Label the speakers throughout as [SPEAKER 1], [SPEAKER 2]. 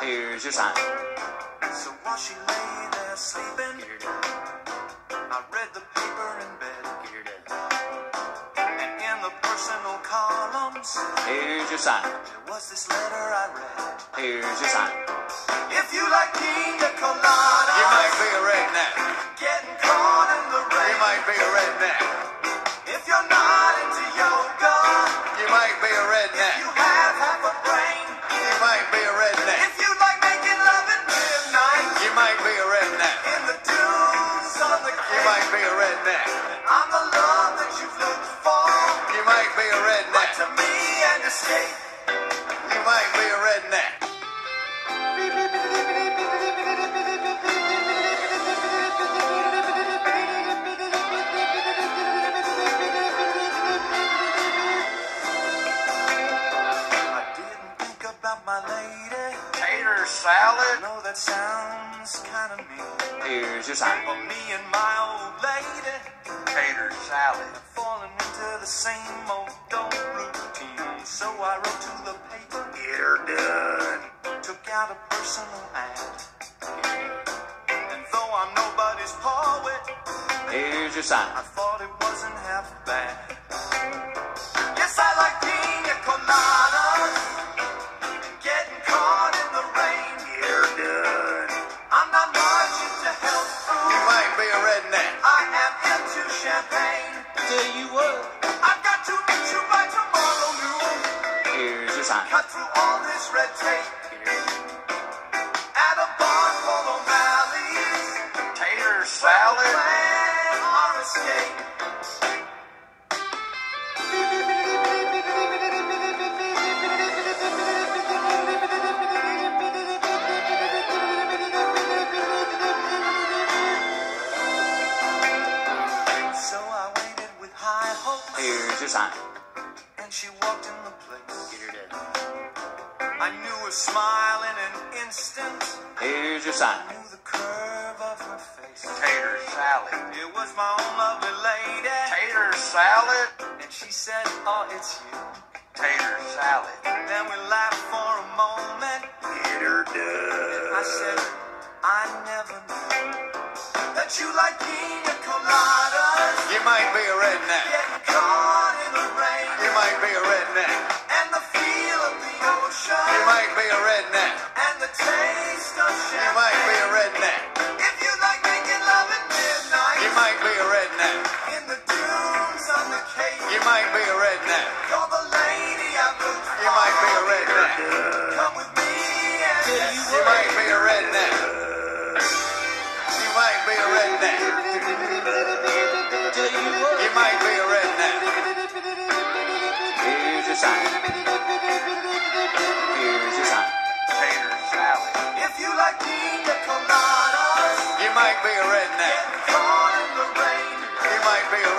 [SPEAKER 1] Here's your sign.
[SPEAKER 2] So while she lay there sleeping, I read the paper in bed. And in the personal columns,
[SPEAKER 1] Here's your sign.
[SPEAKER 2] there was this letter I read.
[SPEAKER 1] Here's your sign.
[SPEAKER 2] If you like pina about my lady.
[SPEAKER 3] Tater
[SPEAKER 2] I
[SPEAKER 3] salad.
[SPEAKER 2] know that sounds kind of mean.
[SPEAKER 1] Here's your sign.
[SPEAKER 2] But me and my old lady
[SPEAKER 3] Tater salad.
[SPEAKER 2] falling into the same old old routine. So I wrote to the paper,
[SPEAKER 3] Get her done.
[SPEAKER 2] took out a personal ad. And though I'm nobody's poet,
[SPEAKER 1] Here's your sign.
[SPEAKER 2] I thought it wasn't half bad. Champagne.
[SPEAKER 1] Tell you what.
[SPEAKER 2] I've got to meet you by tomorrow noon.
[SPEAKER 1] Here's your sign.
[SPEAKER 2] Cut through all this red tape at a bar called O'Malley's.
[SPEAKER 3] Tater salad.
[SPEAKER 2] Plan our escape.
[SPEAKER 1] Here's your sign.
[SPEAKER 2] and she walked in the place. I knew her smile in an instant.
[SPEAKER 1] Here's your sign.
[SPEAKER 2] I knew the curve of her face.
[SPEAKER 3] Tater salad.
[SPEAKER 2] It was my own lovely lady,
[SPEAKER 3] Tater salad.
[SPEAKER 2] and she said, "Oh, it's you."
[SPEAKER 3] Tater salad.
[SPEAKER 2] Then we laughed for a moment.
[SPEAKER 3] Get her done.
[SPEAKER 2] I said, "I never knew that you like pina coladas,
[SPEAKER 3] You might be a redneck. Redneck. You might be a redneck.
[SPEAKER 1] Here's your sign. Here's your sign.
[SPEAKER 3] Tater salad.
[SPEAKER 2] If you like pina coladas,
[SPEAKER 3] You might be a redneck.
[SPEAKER 2] caught in the rain.
[SPEAKER 3] You might be a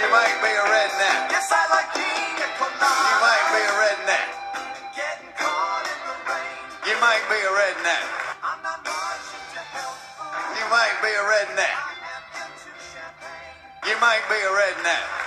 [SPEAKER 3] You might be a redneck.
[SPEAKER 2] Yes, I like pina coladas.
[SPEAKER 3] You might be a redneck.
[SPEAKER 2] Getting caught in the rain.
[SPEAKER 3] You might be a redneck.
[SPEAKER 2] I'm not health.
[SPEAKER 3] You might be a redneck.
[SPEAKER 2] I am into champagne.
[SPEAKER 3] You might be a redneck.